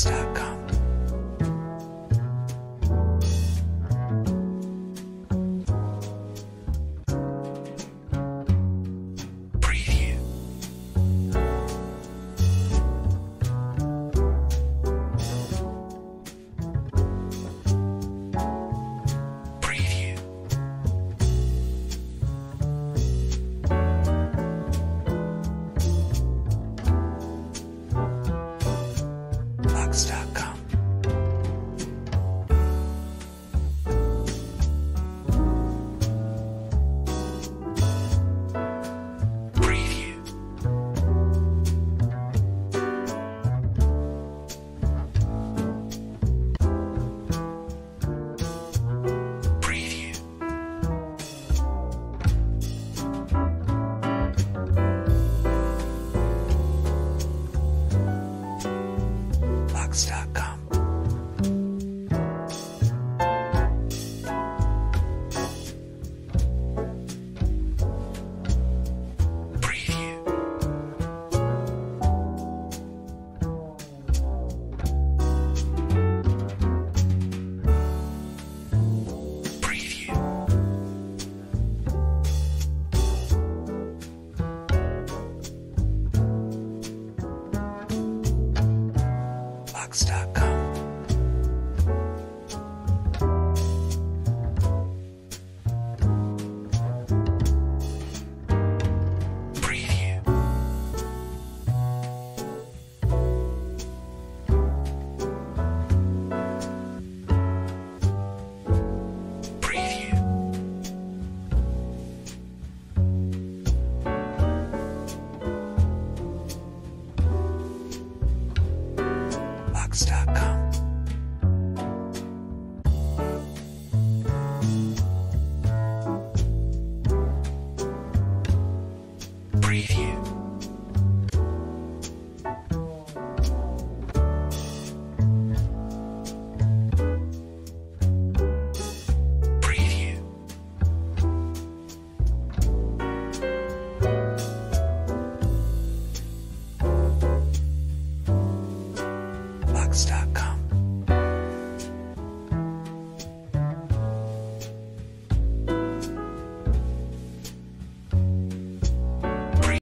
stop. Vox.com. Rockstar.